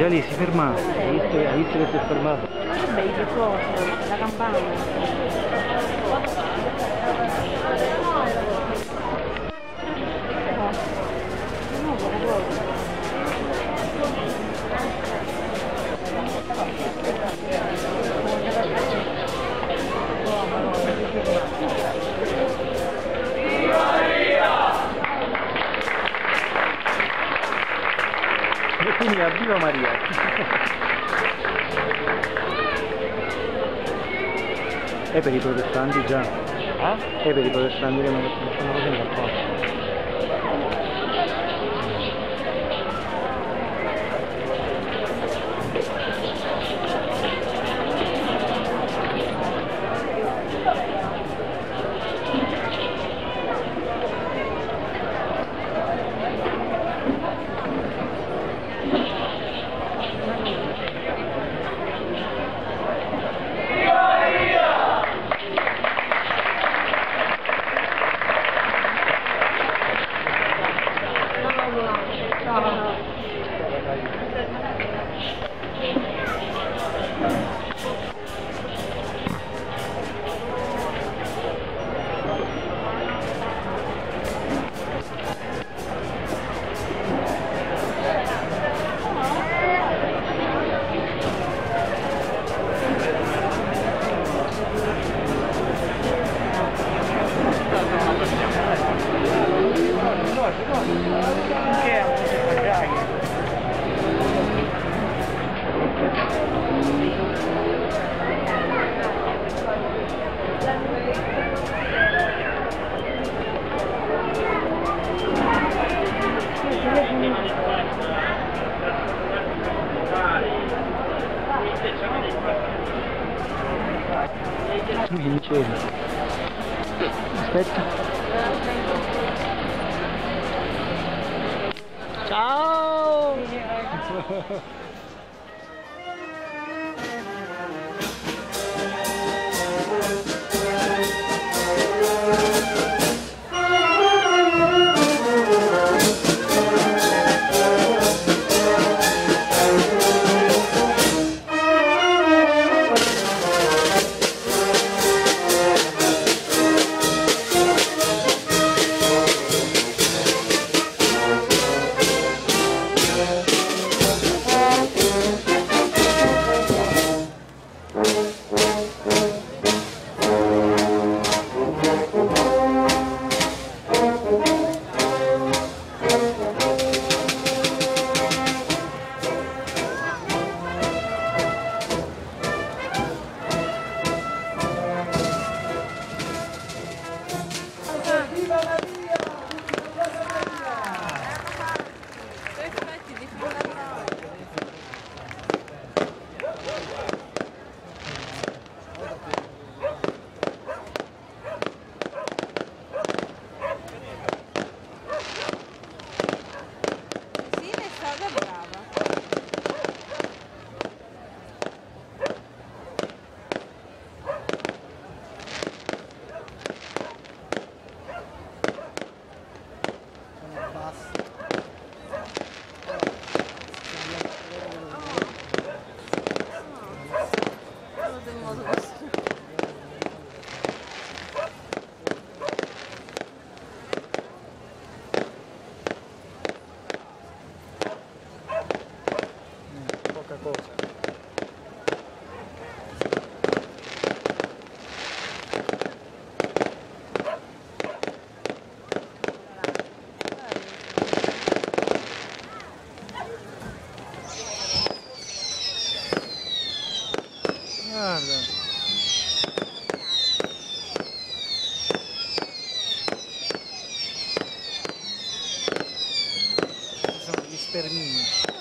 Sia lì, si ferma. Hai visto, hai visto che si è fermato? Vabbè, che cosa? La campana. Quindi viva Maria. È per i protestanti già. Eh? È per i protestanti che non stanno facendo apposta. Vincevo. Aspetta. Ciao! perninhas.